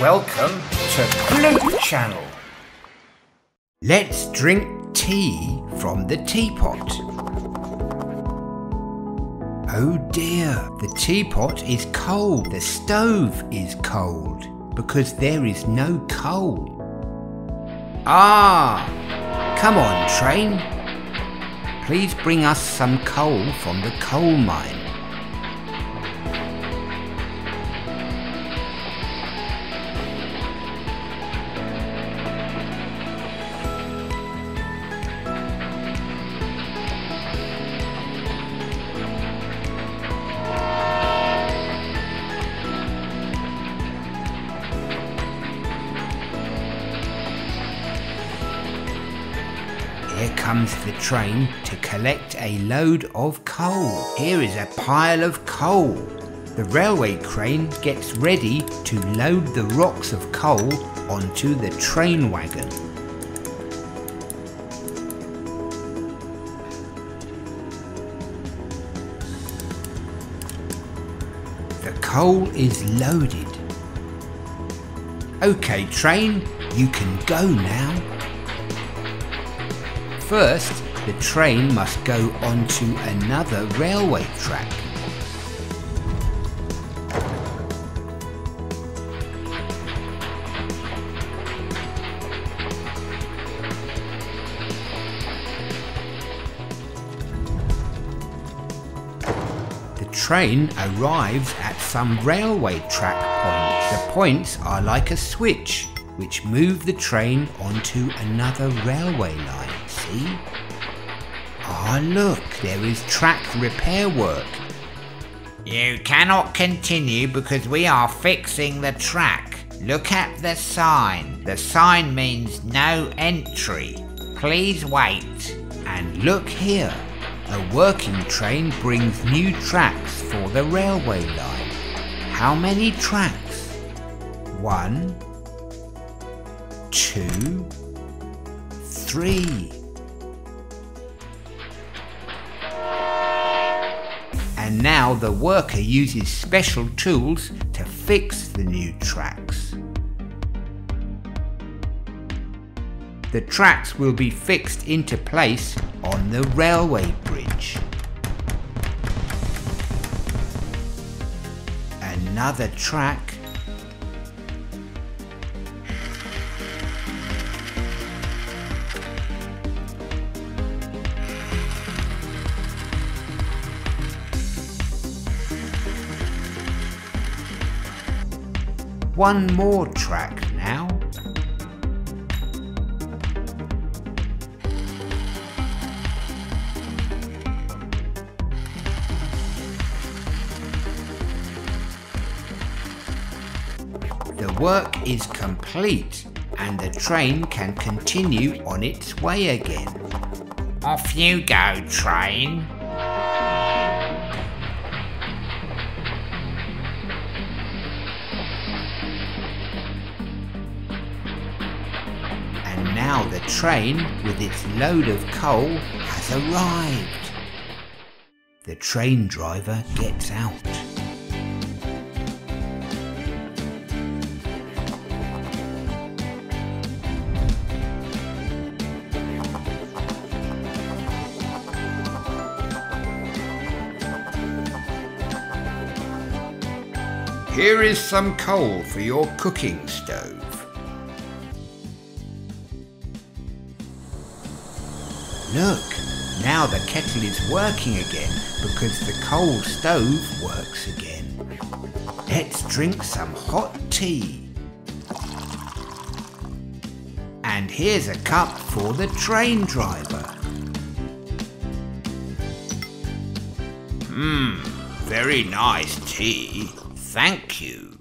Welcome to Ploop Channel. Let's drink tea from the teapot. Oh dear, the teapot is cold. The stove is cold because there is no coal. Ah, come on train. Please bring us some coal from the coal mine. Here comes the train to collect a load of coal. Here is a pile of coal. The railway crane gets ready to load the rocks of coal onto the train wagon. The coal is loaded. Okay, train, you can go now. First, the train must go onto another railway track. The train arrives at some railway track points. The points are like a switch which move the train onto another railway line. See? Ah, look, there is track repair work. You cannot continue because we are fixing the track. Look at the sign. The sign means no entry. Please wait. And look here. A working train brings new tracks for the railway line. How many tracks? One, two, three. And now the worker uses special tools to fix the new tracks. The tracks will be fixed into place on the railway bridge. Another track One more track now. The work is complete and the train can continue on its way again. Off you go, train. Now the train, with its load of coal, has arrived. The train driver gets out. Here is some coal for your cooking stove. Look, now the kettle is working again because the coal stove works again. Let's drink some hot tea. And here's a cup for the train driver. Mmm, very nice tea. Thank you.